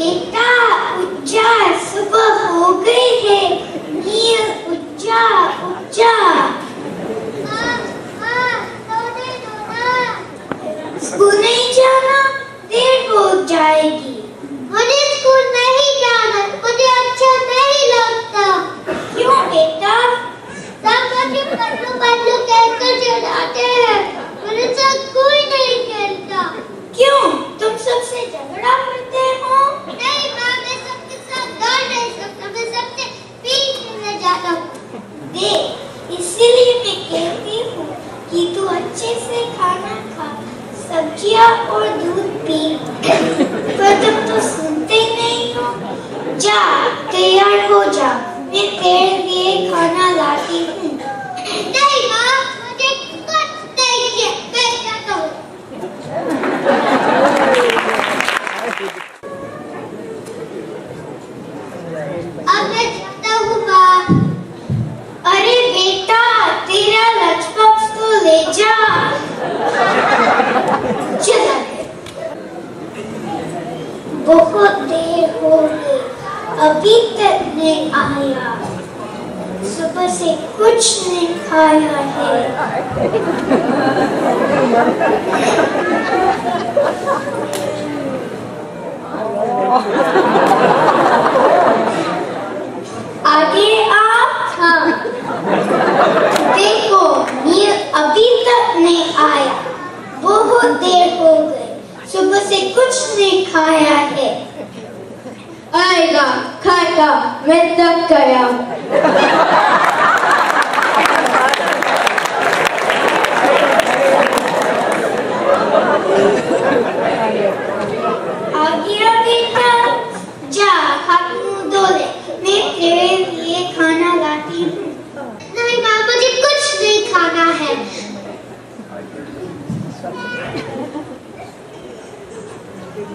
बेटा उच्चा सुबह और दूध पी पर तुम तो सुनते ही नहीं हो, जा, तैयार हो जा, मैं तेरे कुछ नहीं खाया है आगे आप हाँ। देखो नील अभी तक नहीं आया। बहुत देर हो गई। सुबह से कुछ नहीं खाया है। आएगा, खाएगा, मैं तक गया आ गया बेटा जा हाथ मुँह धो ले मैं तेरे लिए खाना लाती हूँ नहीं माँ मुझे कुछ नहीं खाना है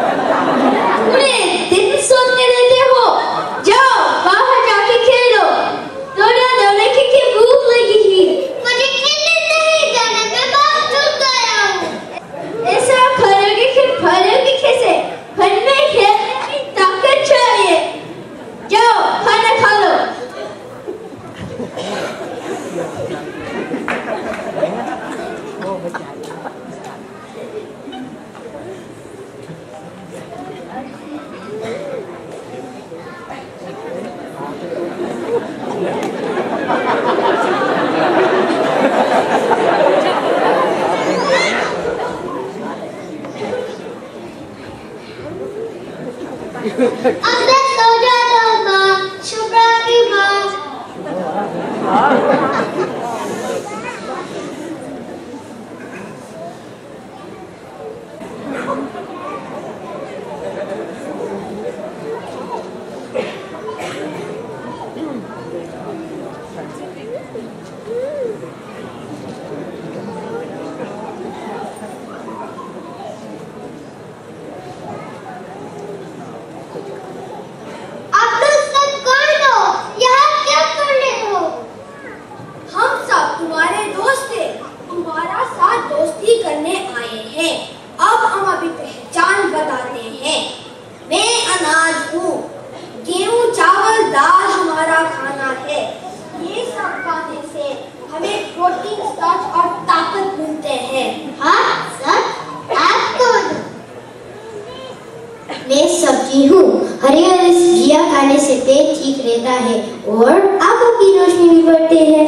पूरे दिन सोते रहते हो जाओ बाहर जाके खेलो दौड़ा दौड़े क्योंकि भूख लगी ही मुझे खेलने नहीं जाना मैं बहुत थक गया हूँ ऐसा करोगे कि भरोगे कैसे घर में खेलने की ताकत चाहिए जाओ खाना खा लो अब मैं सो जाता हूँ माँ शुभ रात्रि माँ अब्दुल सब कर दो यहाँ क्या कर रहे हो हम सब तुम्हारे दोस्त थे तुम्हारा साथ दोस्ती करने आए हैं अब हम अभी पहचान बताते हैं मैं अनाज हूँ। गेहूँ, चावल, दाल हमारा खाना है। ये सब खाने से हमें प्रोटीन स्टार्च और ताकत मिलते हैं। हाँ सर आप कौन मैं सब्ज़ी हूँ। हरी हरी सब्ज़ियाँ खाने से पेट ठीक रहता है और आँखों की रोशनी भी बढ़ती है।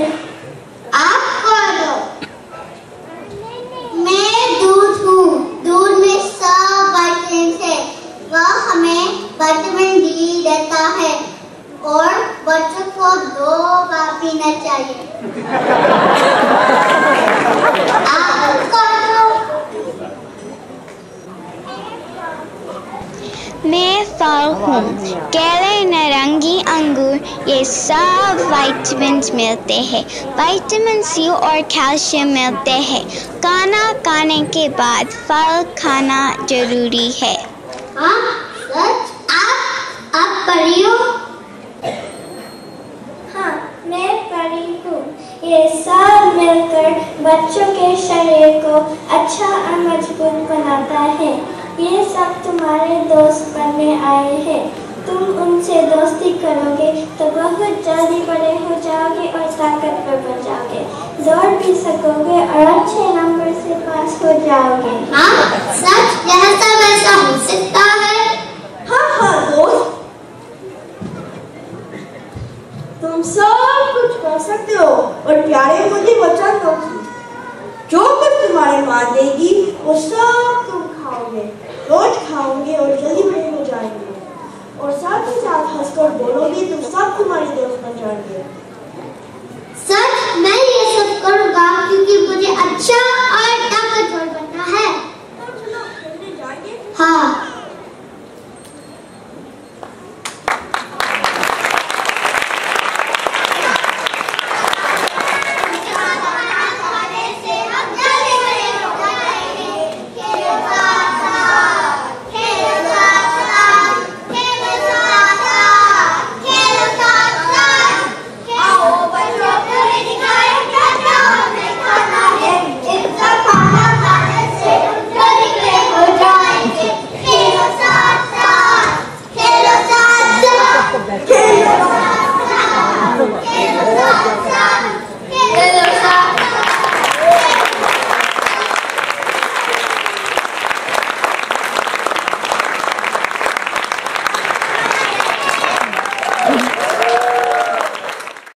फल हूँ। केले, नारंगी, अंगूर, ये सब वाइटमिन मिलते हैं। वाइटमिन सी और कैल्शियम मिलते हैं। खाना खाने के बाद फल खाना ज़रूरी है। हाँ, हाँ, ये सब मिलकर बच्चों के शरीर को अच्छा और मज़बूत बनाता है। ये सब तुम्हारे दोस्त बनने आए हैं। तुम उनसे दोस्ती करोगे तो बहुत जल्दी बड़े हो जाओगे और ताकतवर बन जाओगे। दौड़ भी सकोगे और अच्छे नंबर से पास हो जाओगे। हाँ सच यह सब ऐसा हो सकता है। हाँ हाँ दोस्त। तुम सब कुछ कर सकते हो और प्यारे मुझे वचन दो। जो कुछ तुम्हारी माँ देगी वो सब तुम खाओगे। रोज खाओगे और जल्दी बड़े हो जाएँगे। और साथ ही साथ हंसकर बोलोगे तो सब तुम्हारे दोस्त बन जाएँगे।